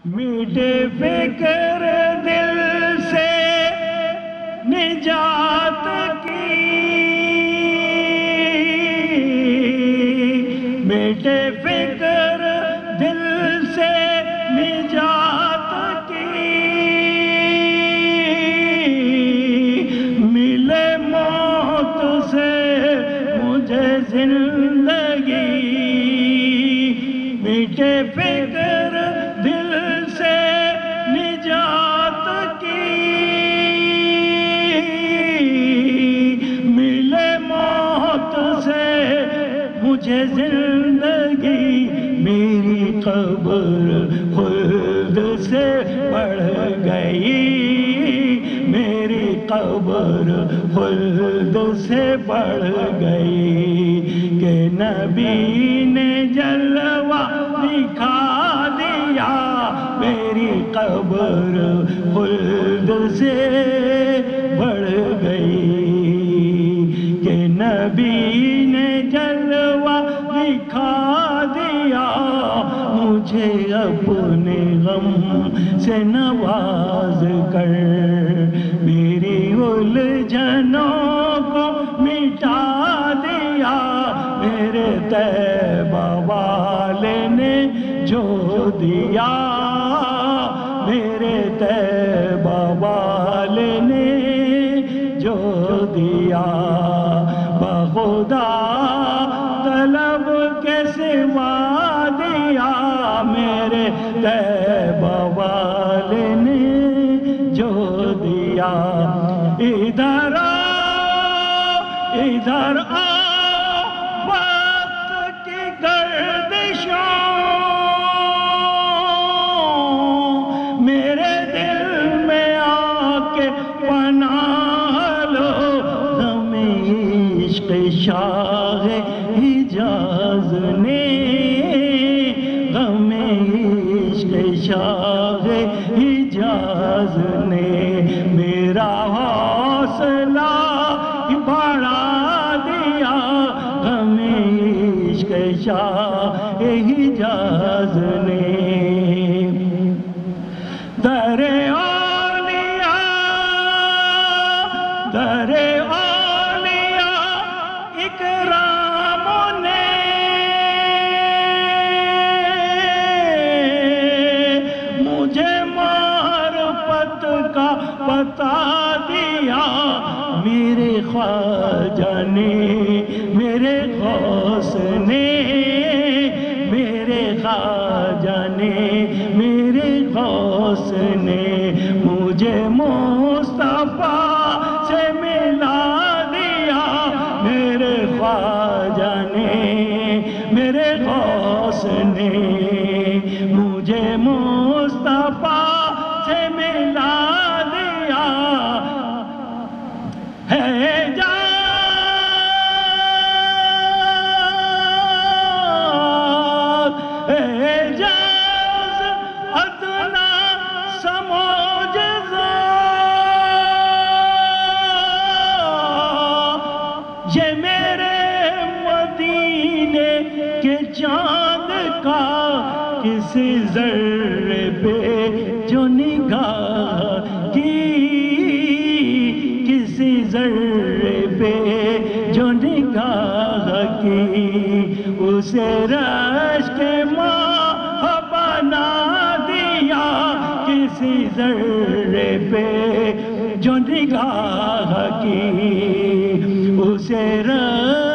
मीठे फ़िक्र दिल से निजात की। मीठे फ़िक्र दिल से निजात की। मिले मौत से मुझे ज़िंदगी। मीठे फ़िक्र खबर खुद से बढ़ गई। मेरी कबर खुद से बढ़ गई के नबी ने जलवा दिखा दिया। मेरी कबर खुद से अपने गम से नवाज़ कर। मेरी उलझनों को मिटा दिया। मेरे तैबा वाले ने जो दिया। मेरे तैबा वाले ने जो दिया। बहुदा मेरे तैबा वाले ने जो दिया, इधर इधर आओ वक्त की मेरे दिल में आके बढ़ा दिया हमें इश्क शाह हिजाज ने। दरे दरे ने। मुझे मारफत का पता मेरे ख्वाजा ने मेरे गौस ने मेरे ख्वाजा ने मेरे गौस ने मुझे मुस्तफ़ा से मिला दिया। मेरे ख्वाजा ने मेरे गौस ने किसी जर्रे पे जो निगाह की, किसी जर्रे पे जो निगाह की, उसे रश के माँ बना दिया। किसी जर्रे पे जो निगाह की, उसे रश